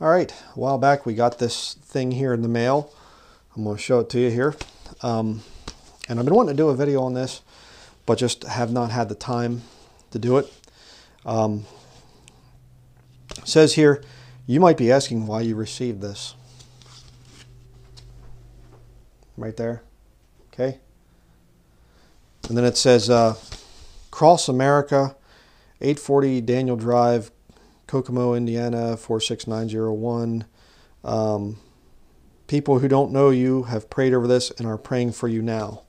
All right, a while back we got this thing here in the mail. I'm going to show it to you here. Um, and I've been wanting to do a video on this, but just have not had the time to do it. Um, says here, you might be asking why you received this. Right there. Okay. And then it says, uh, Cross America, 840 Daniel Drive, Kokomo, Indiana, 46901. Um, people who don't know you have prayed over this and are praying for you now.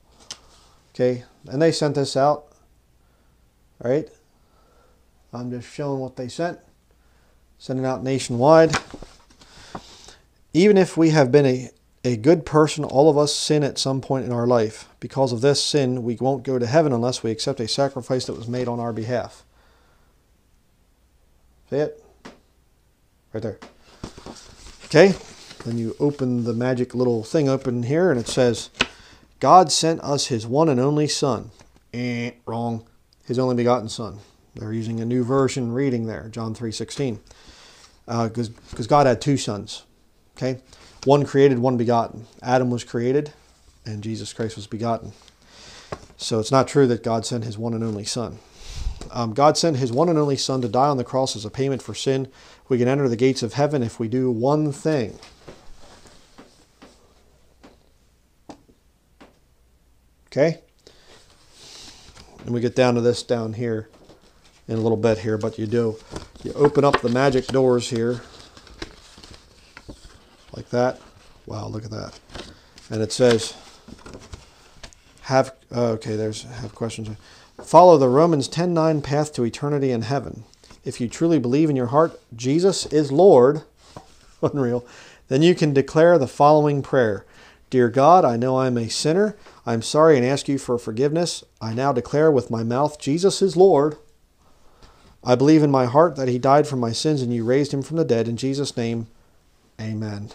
Okay. And they sent this out. All right. I'm just showing what they sent. Sending out nationwide. Even if we have been a, a good person, all of us sin at some point in our life. Because of this sin, we won't go to heaven unless we accept a sacrifice that was made on our behalf. It? Right there. Okay. Then you open the magic little thing open here and it says, God sent us his one and only son. Eh, wrong. His only begotten son. They're using a new version reading there, John 3.16. Because uh, God had two sons. Okay? One created, one begotten. Adam was created and Jesus Christ was begotten. So it's not true that God sent his one and only son. Um, God sent his one and only son to die on the cross as a payment for sin. We can enter the gates of heaven if we do one thing. Okay? And we get down to this down here in a little bit here, but you do. You open up the magic doors here, like that. Wow, look at that. And it says, have, okay, there's, have questions. Follow the Romans 10.9 path to eternity in heaven. If you truly believe in your heart Jesus is Lord, unreal, then you can declare the following prayer. Dear God, I know I am a sinner. I'm sorry and ask you for forgiveness. I now declare with my mouth Jesus is Lord. I believe in my heart that he died for my sins and you raised him from the dead. In Jesus' name, amen.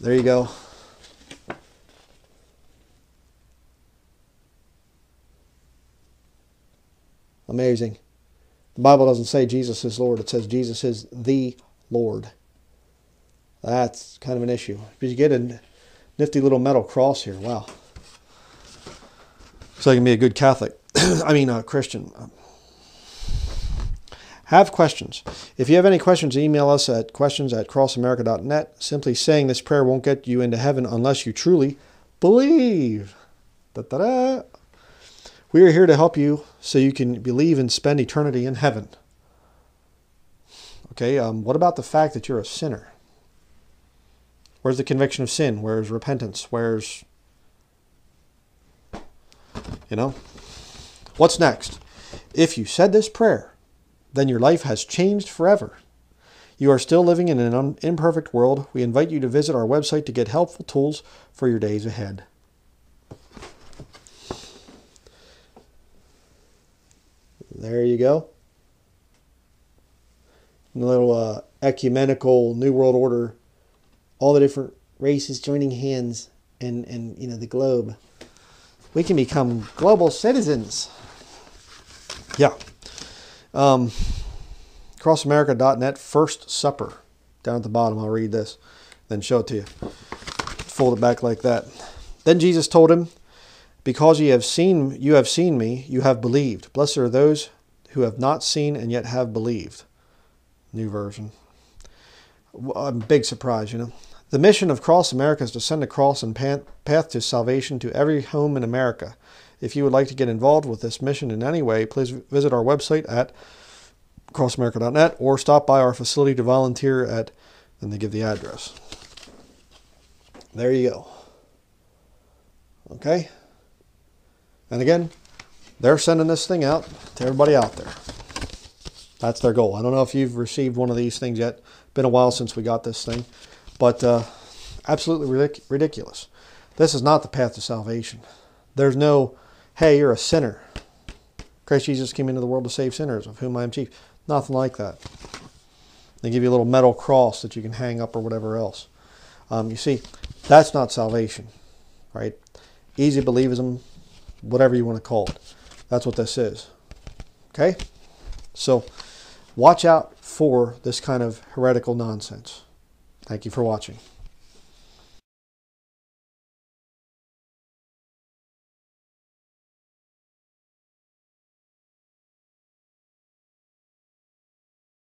There you go. Amazing. The Bible doesn't say Jesus is Lord, it says Jesus is the Lord. That's kind of an issue. But you get a nifty little metal cross here. Wow. So I can be a good Catholic. I mean, a Christian have questions. If you have any questions, email us at questions at crossamerica.net. Simply saying this prayer won't get you into heaven unless you truly believe. Da-da-da. We are here to help you so you can believe and spend eternity in heaven. Okay, um, what about the fact that you're a sinner? Where's the conviction of sin? Where's repentance? Where's, you know? What's next? If you said this prayer, then your life has changed forever. You are still living in an imperfect world. We invite you to visit our website to get helpful tools for your days ahead. There you go. A little uh, ecumenical New World Order, all the different races joining hands and, and you know the globe. We can become global citizens. Yeah. Um, CrossAmerica.net First Supper. Down at the bottom, I'll read this, then show it to you. Fold it back like that. Then Jesus told him, Because you have seen you have seen me, you have believed. Blessed are those who have not seen and yet have believed. New version. A big surprise, you know. The mission of Cross America is to send a cross and path to salvation to every home in America. If you would like to get involved with this mission in any way, please visit our website at crossamerica.net or stop by our facility to volunteer at, then they give the address. There you go. Okay? And again, they're sending this thing out to everybody out there. That's their goal. I don't know if you've received one of these things yet. Been a while since we got this thing, but uh, absolutely ridic ridiculous. This is not the path to salvation. There's no hey, you're a sinner. Christ Jesus came into the world to save sinners, of whom I am chief. Nothing like that. They give you a little metal cross that you can hang up or whatever else. Um, you see, that's not salvation, right? Easy believism, whatever you want to call it. That's what this is. Okay? So, watch out for this kind of heretical nonsense. Thank you for watching.